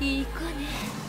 いい子ね。